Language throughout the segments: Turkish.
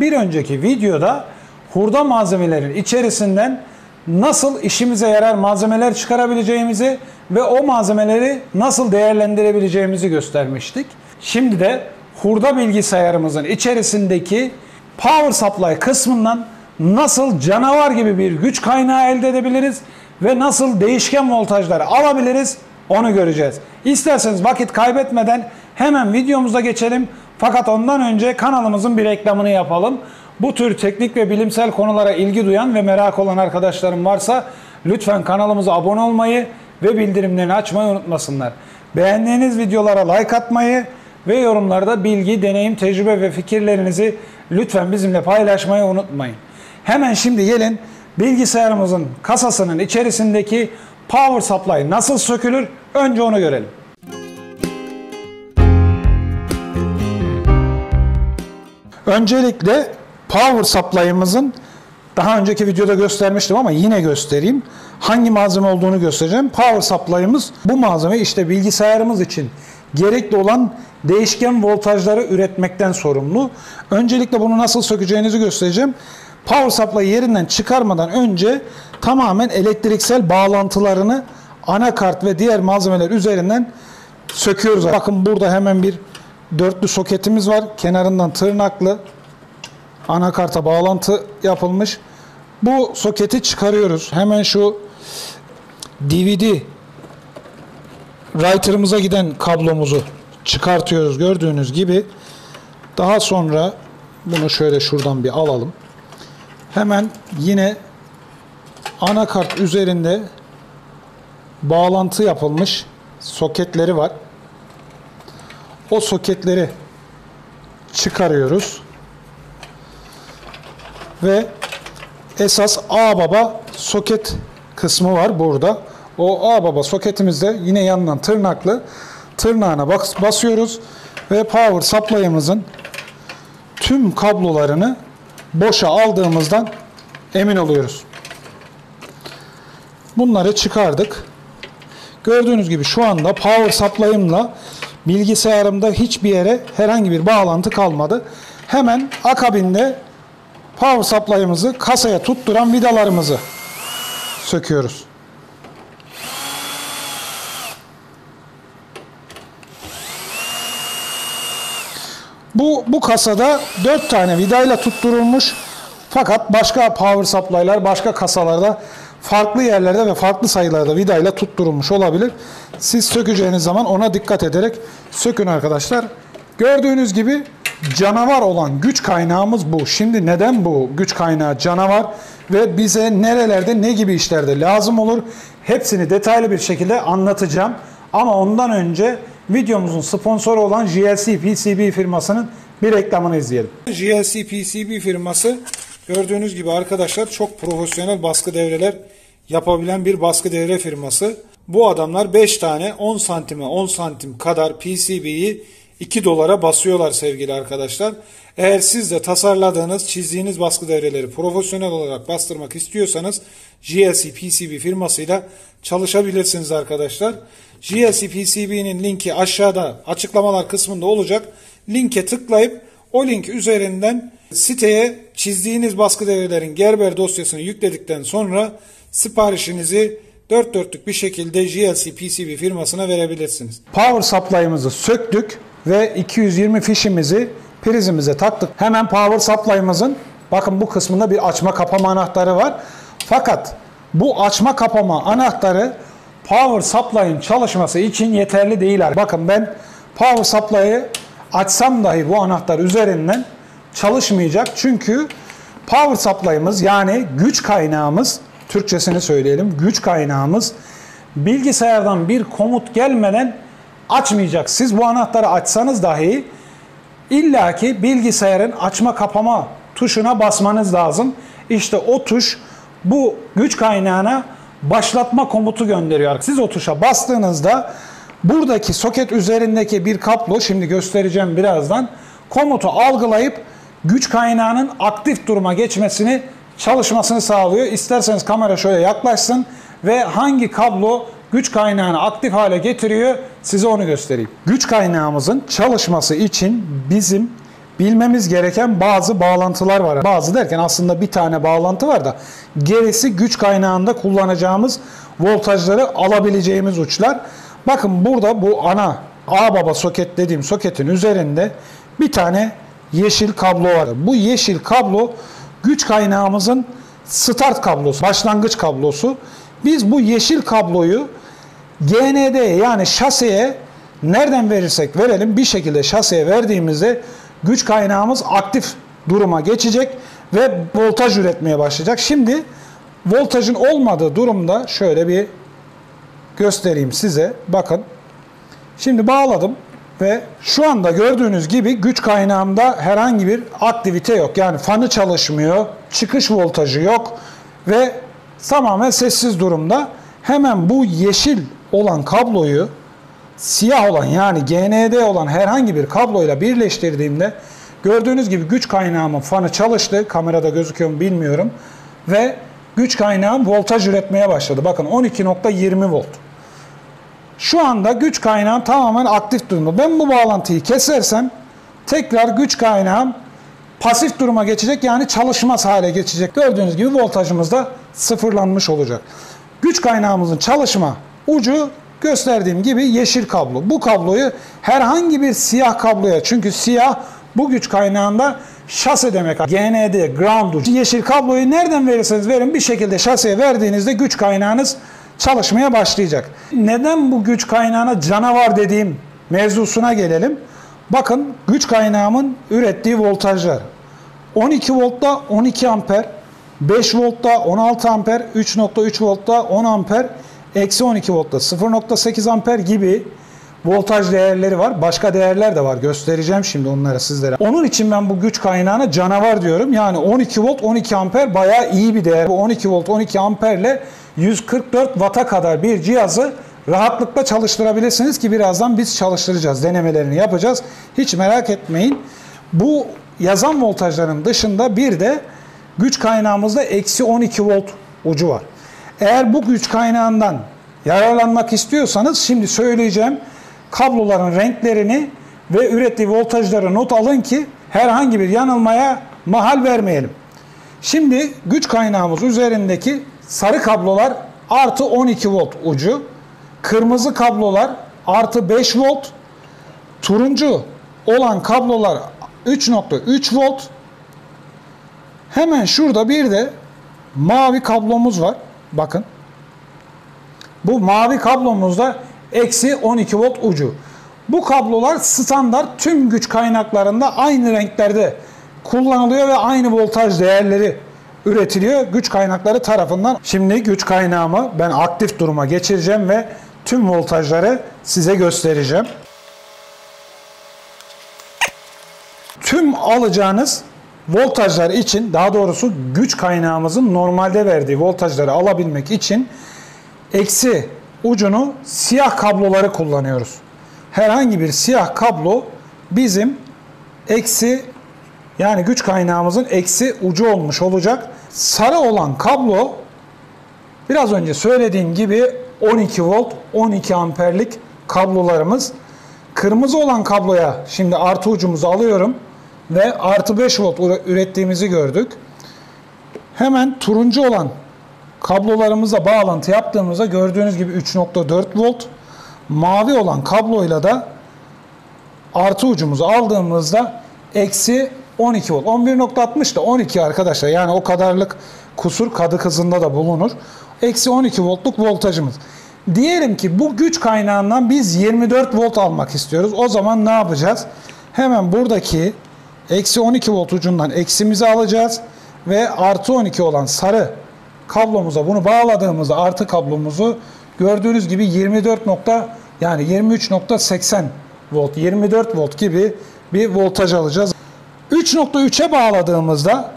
Bir önceki videoda hurda malzemelerin içerisinden nasıl işimize yarar malzemeler çıkarabileceğimizi ve o malzemeleri nasıl değerlendirebileceğimizi göstermiştik. Şimdi de hurda bilgisayarımızın içerisindeki power supply kısmından nasıl canavar gibi bir güç kaynağı elde edebiliriz ve nasıl değişken voltajları alabiliriz onu göreceğiz. İsterseniz vakit kaybetmeden hemen videomuza geçelim. Fakat ondan önce kanalımızın bir reklamını yapalım. Bu tür teknik ve bilimsel konulara ilgi duyan ve merak olan arkadaşlarım varsa lütfen kanalımıza abone olmayı ve bildirimlerini açmayı unutmasınlar. Beğendiğiniz videolara like atmayı ve yorumlarda bilgi, deneyim, tecrübe ve fikirlerinizi lütfen bizimle paylaşmayı unutmayın. Hemen şimdi gelin bilgisayarımızın kasasının içerisindeki power supply nasıl sökülür önce onu görelim. Öncelikle power supply'ımızın daha önceki videoda göstermiştim ama yine göstereyim. Hangi malzeme olduğunu göstereceğim. Power supply'ımız bu malzeme işte bilgisayarımız için gerekli olan değişken voltajları üretmekten sorumlu. Öncelikle bunu nasıl sökeceğinizi göstereceğim. Power supply yerinden çıkarmadan önce tamamen elektriksel bağlantılarını anakart ve diğer malzemeler üzerinden söküyoruz. Bakın burada hemen bir dörtlü soketimiz var. Kenarından tırnaklı anakarta bağlantı yapılmış. Bu soketi çıkarıyoruz. Hemen şu DVD writer'ımıza giden kablomuzu çıkartıyoruz gördüğünüz gibi. Daha sonra bunu şöyle şuradan bir alalım. Hemen yine anakart üzerinde bağlantı yapılmış soketleri var. O soketleri çıkarıyoruz. Ve esas A baba soket kısmı var burada. O A baba soketimizde yine yanından tırnaklı tırnağına basıyoruz ve power supply'ımızın tüm kablolarını boşa aldığımızdan emin oluyoruz. Bunları çıkardık. Gördüğünüz gibi şu anda power supply'ımla bilgisayarımda hiçbir yere herhangi bir bağlantı kalmadı. Hemen akabinde power supply'ımızı kasaya tutturan vidalarımızı söküyoruz. Bu, bu kasada 4 tane vidayla tutturulmuş. Fakat başka power supply'lar başka kasalarda farklı yerlerde ve farklı sayılarda vidayla tutturulmuş olabilir. Siz sökeceğiniz zaman ona dikkat ederek sökün arkadaşlar. Gördüğünüz gibi canavar olan güç kaynağımız bu. Şimdi neden bu güç kaynağı canavar ve bize nerelerde ne gibi işlerde lazım olur? Hepsini detaylı bir şekilde anlatacağım. Ama ondan önce videomuzun sponsoru olan JLC PCB firmasının bir reklamını izleyelim. JLC PCB firması gördüğünüz gibi arkadaşlar çok profesyonel baskı devreler yapabilen bir baskı devre firması. Bu adamlar 5 tane 10 santime 10 santim kadar PCB'yi 2 dolara basıyorlar sevgili arkadaşlar. Eğer siz de tasarladığınız, çizdiğiniz baskı devreleri profesyonel olarak bastırmak istiyorsanız GLC PCB firmasıyla çalışabilirsiniz arkadaşlar. GLC PCB'nin linki aşağıda açıklamalar kısmında olacak. Linke tıklayıp o link üzerinden siteye çizdiğiniz baskı devrelerin Gerber dosyasını yükledikten sonra siparişinizi dört dörtlük bir şekilde GLC PCB firmasına verebilirsiniz. Power supply'ımızı söktük ve 220 fişimizi prizimize taktık. Hemen power supply'ımızın bakın bu kısmında bir açma kapama anahtarı var. Fakat bu açma kapama anahtarı power supply'ın çalışması için yeterli değil. Bakın ben power supply'ı açsam dahi bu anahtar üzerinden çalışmayacak. Çünkü power supply'ımız yani güç kaynağımız Türkçesini söyleyelim. Güç kaynağımız bilgisayardan bir komut gelmeden açmayacak. Siz bu anahtarı açsanız dahi illaki bilgisayarın açma kapama tuşuna basmanız lazım. İşte o tuş bu güç kaynağına başlatma komutu gönderiyor. Siz o tuşa bastığınızda buradaki soket üzerindeki bir kablo şimdi göstereceğim birazdan komutu algılayıp güç kaynağının aktif duruma geçmesini çalışmasını sağlıyor. İsterseniz kamera şöyle yaklaşsın ve hangi kablo güç kaynağını aktif hale getiriyor size onu göstereyim. Güç kaynağımızın çalışması için bizim bilmemiz gereken bazı bağlantılar var. Bazı derken aslında bir tane bağlantı var da gerisi güç kaynağında kullanacağımız voltajları alabileceğimiz uçlar. Bakın burada bu ana A baba soket dediğim soketin üzerinde bir tane yeşil kablo var. Bu yeşil kablo güç kaynağımızın start kablosu, başlangıç kablosu. Biz bu yeşil kabloyu GND yani şaseye nereden verirsek verelim bir şekilde şaseye verdiğimizde güç kaynağımız aktif duruma geçecek ve voltaj üretmeye başlayacak. Şimdi voltajın olmadığı durumda şöyle bir göstereyim size. Bakın. Şimdi bağladım ve şu anda gördüğünüz gibi güç kaynağımda herhangi bir aktivite yok. Yani fanı çalışmıyor, çıkış voltajı yok ve tamamen sessiz durumda. Hemen bu yeşil olan kabloyu siyah olan yani GND olan herhangi bir kabloyla birleştirdiğimde gördüğünüz gibi güç kaynağımın fanı çalıştı. Kamerada gözüküyor mu bilmiyorum. Ve güç kaynağım voltaj üretmeye başladı. Bakın 12.20 volt. Şu anda güç kaynağım tamamen aktif durumda. Ben bu bağlantıyı kesersem tekrar güç kaynağım pasif duruma geçecek yani çalışmaz hale geçecek. Gördüğünüz gibi voltajımız da sıfırlanmış olacak. Güç kaynağımızın çalışma ucu gösterdiğim gibi yeşil kablo. Bu kabloyu herhangi bir siyah kabloya çünkü siyah bu güç kaynağında şase demek. GND, ground ucu. Yeşil kabloyu nereden verirseniz verin bir şekilde şaseye verdiğinizde güç kaynağınız çalışmaya başlayacak. Neden bu güç kaynağına canavar dediğim mevzusuna gelelim. Bakın güç kaynağımın ürettiği voltajlar. 12 voltta 12 amper, 5 voltta 16 amper, 3.3 voltta 10 amper, eksi 12 voltta 0.8 amper gibi voltaj değerleri var. Başka değerler de var. Göstereceğim şimdi onları sizlere. Onun için ben bu güç kaynağına canavar diyorum. Yani 12 volt 12 amper bayağı iyi bir değer. Bu 12 volt 12 amperle 144 Watt'a kadar bir cihazı rahatlıkla çalıştırabilirsiniz ki birazdan biz çalıştıracağız. Denemelerini yapacağız. Hiç merak etmeyin. Bu yazan voltajların dışında bir de güç kaynağımızda eksi 12 volt ucu var. Eğer bu güç kaynağından yararlanmak istiyorsanız şimdi söyleyeceğim kabloların renklerini ve ürettiği voltajları not alın ki herhangi bir yanılmaya mahal vermeyelim. Şimdi güç kaynağımız üzerindeki sarı kablolar artı 12 volt ucu, kırmızı kablolar artı 5 volt, turuncu olan kablolar 3.3 volt. Hemen şurada bir de mavi kablomuz var. Bakın. Bu mavi kablomuzda eksi 12 volt ucu. Bu kablolar standart tüm güç kaynaklarında aynı renklerde kullanılıyor ve aynı voltaj değerleri üretiliyor güç kaynakları tarafından. Şimdi güç kaynağımı ben aktif duruma geçireceğim ve tüm voltajları size göstereceğim. Tüm alacağınız voltajlar için daha doğrusu güç kaynağımızın normalde verdiği voltajları alabilmek için eksi ucunu siyah kabloları kullanıyoruz. Herhangi bir siyah kablo bizim eksi yani güç kaynağımızın eksi ucu olmuş olacak. Sarı olan kablo biraz önce söylediğim gibi 12 volt 12 amperlik kablolarımız. Kırmızı olan kabloya şimdi artı ucumuzu alıyorum ve artı 5 volt ürettiğimizi gördük. Hemen turuncu olan kablolarımıza bağlantı yaptığımızda gördüğünüz gibi 3.4 volt. Mavi olan kabloyla da artı ucumuzu aldığımızda eksi 12 volt. 11.60 da 12 arkadaşlar. Yani o kadarlık kusur kadı kızında da bulunur. Eksi 12 voltluk voltajımız. Diyelim ki bu güç kaynağından biz 24 volt almak istiyoruz. O zaman ne yapacağız? Hemen buradaki eksi 12 volt ucundan eksimizi alacağız. Ve artı 12 olan sarı kablomuza bunu bağladığımızda artı kablomuzu gördüğünüz gibi 24 nokta yani 23.80 volt 24 volt gibi bir voltaj alacağız. 3.3'e bağladığımızda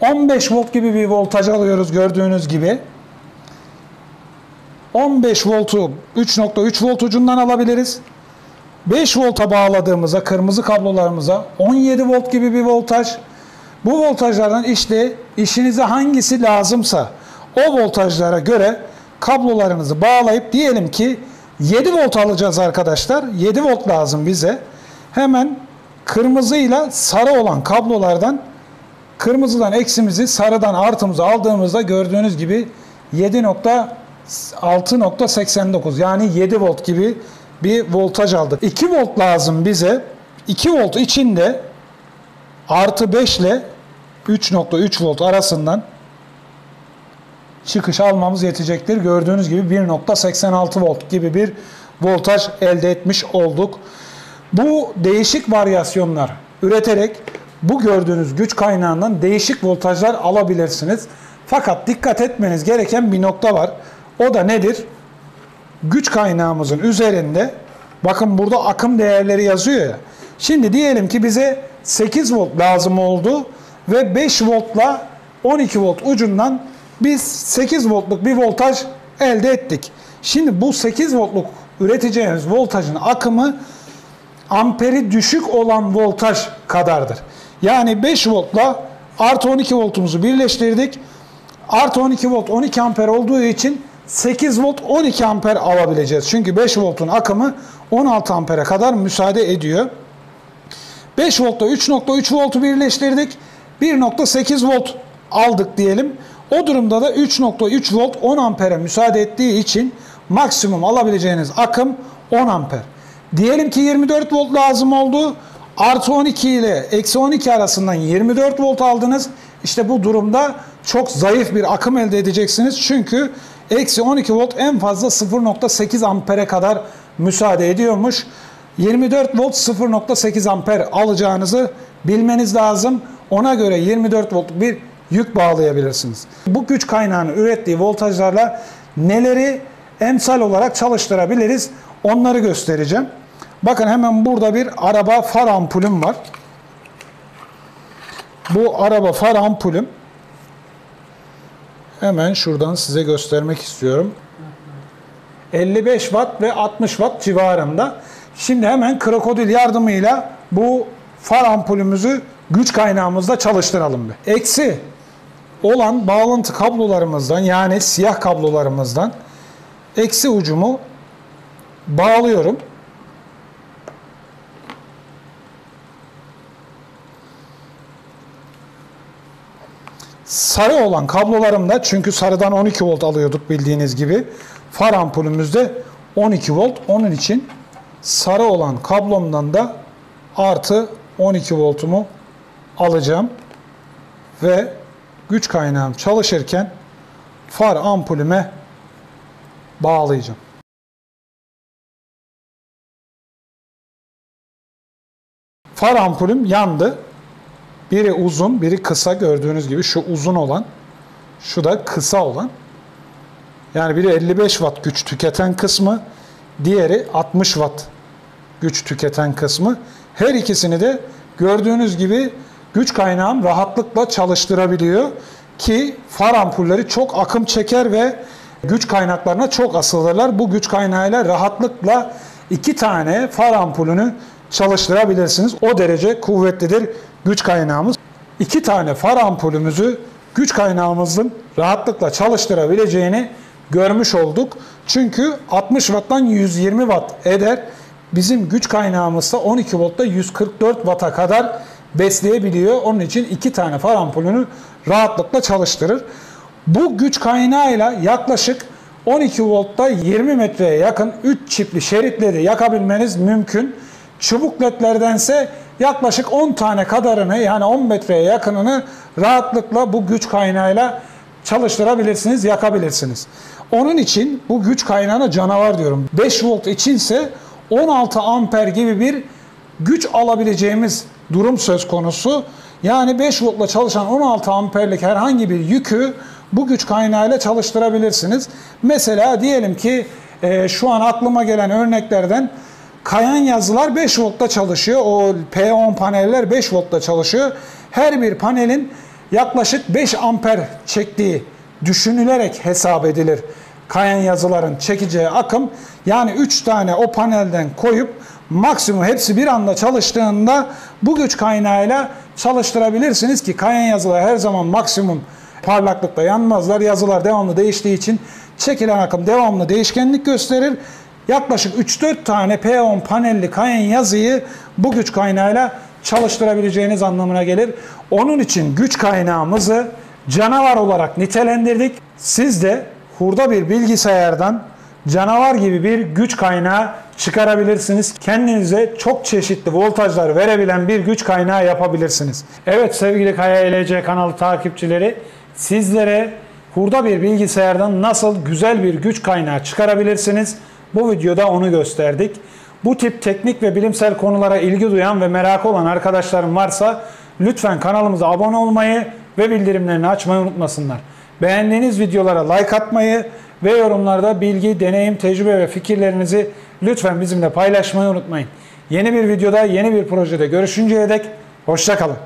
15 volt gibi bir voltaj alıyoruz gördüğünüz gibi. 15 voltu 3.3 volt ucundan alabiliriz. 5 volta bağladığımızda kırmızı kablolarımıza 17 volt gibi bir voltaj. Bu voltajlardan işte işinize hangisi lazımsa o voltajlara göre kablolarınızı bağlayıp diyelim ki 7 volt alacağız arkadaşlar. 7 volt lazım bize. Hemen kırmızıyla sarı olan kablolardan kırmızıdan eksimizi sarıdan artımızı aldığımızda gördüğünüz gibi 7.6.89 yani 7 volt gibi bir voltaj aldık. 2 volt lazım bize. 2 volt içinde artı 5 ile 3.3 volt arasından çıkış almamız yetecektir. Gördüğünüz gibi 1.86 volt gibi bir voltaj elde etmiş olduk. Bu değişik varyasyonlar üreterek bu gördüğünüz güç kaynağından değişik voltajlar alabilirsiniz. Fakat dikkat etmeniz gereken bir nokta var. O da nedir? Güç kaynağımızın üzerinde bakın burada akım değerleri yazıyor ya. Şimdi diyelim ki bize 8 volt lazım oldu ve 5 voltla 12 volt ucundan biz 8 voltluk bir voltaj elde ettik. Şimdi bu 8 voltluk üreteceğimiz voltajın akımı amperi düşük olan voltaj kadardır. Yani 5 voltla artı 12 voltumuzu birleştirdik. Artı 12 volt 12 amper olduğu için 8 volt 12 amper alabileceğiz. Çünkü 5 voltun akımı 16 ampere kadar müsaade ediyor. 5 voltta 3.3 voltu birleştirdik. 1.8 volt aldık diyelim. O durumda da 3.3 volt 10 ampere müsaade ettiği için maksimum alabileceğiniz akım 10 amper. Diyelim ki 24 volt lazım oldu. Artı 12 ile eksi 12 arasından 24 volt aldınız. İşte bu durumda çok zayıf bir akım elde edeceksiniz. Çünkü eksi 12 volt en fazla 0.8 ampere kadar müsaade ediyormuş. 24 volt 0.8 amper alacağınızı bilmeniz lazım. Ona göre 24 volt bir yük bağlayabilirsiniz. Bu güç kaynağının ürettiği voltajlarla neleri emsal olarak çalıştırabiliriz onları göstereceğim. Bakın hemen burada bir araba far ampulüm var. Bu araba far ampulüm. Hemen şuradan size göstermek istiyorum. 55 watt ve 60 watt civarında. Şimdi hemen krokodil yardımıyla bu far ampulümüzü güç kaynağımızda çalıştıralım bir. Eksi olan bağlantı kablolarımızdan yani siyah kablolarımızdan eksi ucumu bağlıyorum. Sarı olan kablolarımda çünkü sarıdan 12 volt alıyorduk bildiğiniz gibi. Far ampulümüzde 12 volt. Onun için sarı olan kablomdan da artı 12 voltumu alacağım. Ve güç kaynağım çalışırken far ampulüme bağlayacağım. Far ampulüm yandı. Biri uzun, biri kısa gördüğünüz gibi şu uzun olan, şu da kısa olan. Yani biri 55 watt güç tüketen kısmı, diğeri 60 watt güç tüketen kısmı. Her ikisini de gördüğünüz gibi güç kaynağım rahatlıkla çalıştırabiliyor ki far ampulleri çok akım çeker ve güç kaynaklarına çok asılırlar. Bu güç kaynağıyla rahatlıkla iki tane far ampulünü çalıştırabilirsiniz. O derece kuvvetlidir güç kaynağımız. İki tane far ampulümüzü güç kaynağımızın rahatlıkla çalıştırabileceğini görmüş olduk. Çünkü 60 watttan 120 watt eder. Bizim güç kaynağımız da 12 voltta 144 watt'a kadar besleyebiliyor. Onun için iki tane far ampulünü rahatlıkla çalıştırır. Bu güç kaynağıyla yaklaşık 12 voltta 20 metreye yakın 3 çipli şeritleri yakabilmeniz mümkün. Çubuk ledlerdense yaklaşık 10 tane kadarını yani 10 metreye yakınını rahatlıkla bu güç kaynağıyla çalıştırabilirsiniz, yakabilirsiniz. Onun için bu güç kaynağına canavar diyorum. 5 volt içinse 16 amper gibi bir güç alabileceğimiz durum söz konusu. Yani 5 voltla çalışan 16 amperlik herhangi bir yükü bu güç kaynağıyla çalıştırabilirsiniz. Mesela diyelim ki e, şu an aklıma gelen örneklerden kayan yazılar 5 voltta çalışıyor. O P10 paneller 5 voltta çalışıyor. Her bir panelin yaklaşık 5 amper çektiği düşünülerek hesap edilir. Kayan yazıların çekeceği akım yani 3 tane o panelden koyup maksimum hepsi bir anda çalıştığında bu güç kaynağıyla çalıştırabilirsiniz ki kayan yazılar her zaman maksimum parlaklıkta yanmazlar. Yazılar devamlı değiştiği için çekilen akım devamlı değişkenlik gösterir. Yaklaşık 3-4 tane P10 panelli kayan yazıyı bu güç kaynağıyla çalıştırabileceğiniz anlamına gelir. Onun için güç kaynağımızı canavar olarak nitelendirdik. Siz de hurda bir bilgisayardan canavar gibi bir güç kaynağı çıkarabilirsiniz. Kendinize çok çeşitli voltajlar verebilen bir güç kaynağı yapabilirsiniz. Evet sevgili Kaya LC kanalı takipçileri sizlere hurda bir bilgisayardan nasıl güzel bir güç kaynağı çıkarabilirsiniz? Bu videoda onu gösterdik. Bu tip teknik ve bilimsel konulara ilgi duyan ve merakı olan arkadaşlarım varsa lütfen kanalımıza abone olmayı ve bildirimlerini açmayı unutmasınlar. Beğendiğiniz videolara like atmayı ve yorumlarda bilgi, deneyim, tecrübe ve fikirlerinizi lütfen bizimle paylaşmayı unutmayın. Yeni bir videoda, yeni bir projede görüşünceye dek hoşçakalın.